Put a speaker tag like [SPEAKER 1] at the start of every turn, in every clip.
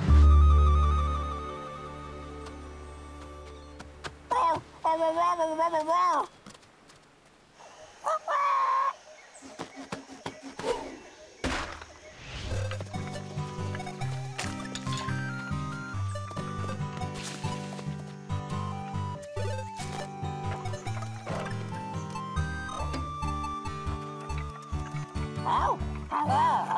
[SPEAKER 1] Ow!
[SPEAKER 2] Oh, hello!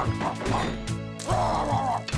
[SPEAKER 3] Ha ha ha!